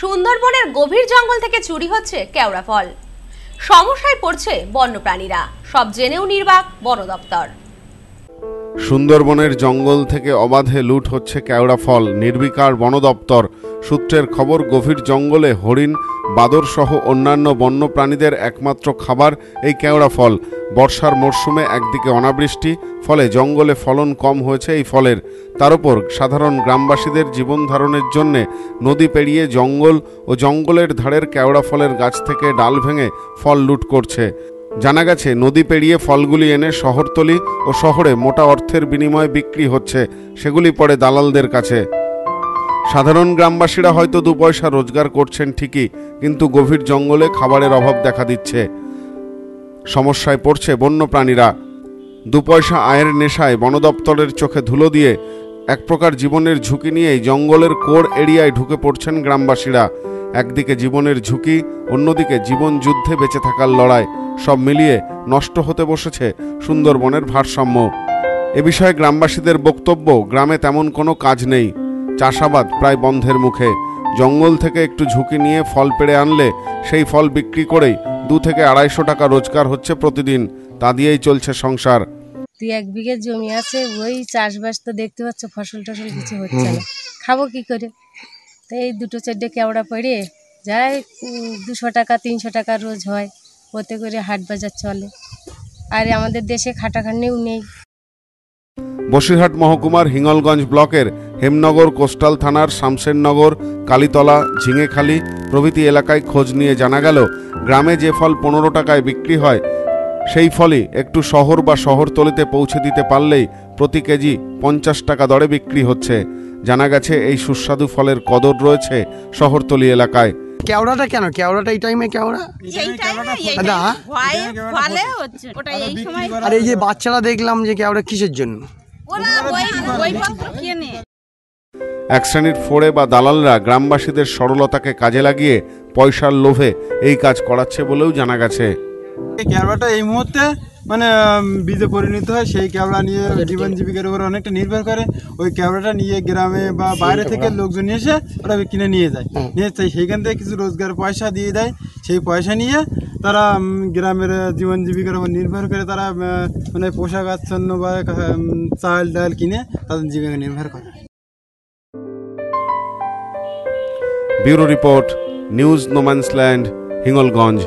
সুন্দরবনের গভীর জঙ্গল থেকে চুরি হচ্ছে কেওড়া ফল। সমস্যায় পড়ছে বন্যপ্রাণীরা। সব জেনেও নির্বাক বন দপ্তর সুন্দরবনের জঙ্গল থেকে অবাধে লুট হচ্ছে কেওড়া ফল। নির্বিকার বন দপ্তর সূত্রের খবর, গভীর জঙ্গলে হরিণ, বাদরসহ অন্যান্য বন্যপ্রাণীদের একমাত্র খাবার এই কেওড়া ফল। বর্ষার মরশুমে একদিকে অনাবৃষ্টি, ফলে জঙ্গলে ফলন কম হয়েছে এই ফলের। তার উপর সাধারণ গ্রামবাসীদের জীবন ধারণের জন্যে নদী পেরিয়ে জঙ্গল ও জঙ্গলের ধারের কেওড়া ফলের গাছ থেকে ডাল ভেঙে ফল লুট করছে। জানা গেছে, নদী পেরিয়ে ফলগুলি এনে শহরতলি ও শহরে মোটা অর্থের বিনিময়ে বিক্রি হচ্ছে, সেগুলি পড়ে দালালদের কাছে। সাধারণ গ্রামবাসীরা হয়তো দু পয়সা রোজগার করছেন ঠিকই, কিন্তু গভীর জঙ্গলে খাবারের অভাব দেখা দিচ্ছে। সমস্যায় পড়ছে বন্যপ্রাণীরা। দু পয়সা আয়ের নেশায় বন দপ্তরের চোখে ধুলো দিয়ে এক প্রকার জীবনের ঝুঁকি নিয়েই জঙ্গলের কোর এরিয়ায় ঢুকে পড়ছেন গ্রামবাসীরা। একদিকে জীবনের ঝুঁকি, অন্যদিকে জীবন যুদ্ধে বেঁচে থাকার লড়াই। সব মিলিয়ে নষ্ট হতে বসেছে সুন্দরবনের ভারসাম্য। এ বিষয়ে গ্রামবাসীদের বক্তব্য, গ্রামে তেমন কোনো কাজ নেই। চাষাবাদ প্রায় বন্ধের মুখে। জঙ্গল থেকে একটু ঝুঁকি নিয়ে ফল পেড়ে আনলে সেই ফল বিক্রি করেই দু থেকে আড়াইশো টাকা রোজগার হচ্ছে প্রতিদিন। তা দিয়েই চলছে সংসার। তুই এক বিঘে জমি আছে, ওই চাষবাস তো দেখতে পাচ্ছ, ফসল টসল কিছু হচ্ছে না। খাব কি করে? তো এই দুটো চারটে কেওড়া পড়ে যায় দুশো টাকা, তিনশো টাকা রোজ হয়। ওতে করে হাট বাজার চলে। আর আমাদের দেশে খাটাখাটনিও নেই। বসিরহাট মহকুমার হিঙ্গলগঞ্জ ব্লকের হেমনগর কোস্টাল থানার শামশেরনগর, কালীতলা, ঝিঙেখালি প্রভৃতি এলাকায় খোঁজ নিয়ে জানা গেল, গ্রামে যে ফল পনেরো টাকায় বিক্রি হয়, সেই ফলই একটু শহর বা শহরতলিতে পৌঁছে দিতে পারলেই প্রতি কেজি পঞ্চাশ টাকা দরে বিক্রি হচ্ছে। জানা গেছে, এই সুস্বাদু ফলের কদর রয়েছে শহরতলি এলাকায়। কেওড়াটা কেন? কেওড়াটা এই টাইমে কেওড়া? এই টাইমে এই দাদা? টাইমে ভয়ে ফলে হচ্ছে ওটা এই সময় আর এই যে বাচ্চারা দেখলাম যে কেওড়া কিসের জন্য? এক শ্রেণির ফোড়ে বা দালালরা গ্রামবাসীদের সরলতাকে কাজে লাগিয়ে পয়সার লোভে এই কাজ করাচ্ছে বলেও জানা গেছে। এই ক্যাবড়াটা এই মুহূর্তে মানে বীজে পরিণত হয় সেই ক্যাবড়া নিয়ে জীবন জীবিকার উপর অনেকটা নির্ভর করে। ওই ক্যাবড়াটা নিয়ে গ্রামে বা বাইরে থেকে লোকজন এসে ওরা কিনে নিয়ে যায়। নিয়ে তাই সেইখান থেকে কিছু রোজগার পয়সা দিয়ে দেয়। সেই পয়সা নিয়ে তারা গ্রামের জীবন জীবিকার উপর নির্ভর করে তারা মানে পোশাক আচ্ছন্ন বা চাল ডাল কিনে তাদের জীবিকা নির্ভর করে। Bureau report news no man's land Hingalganj.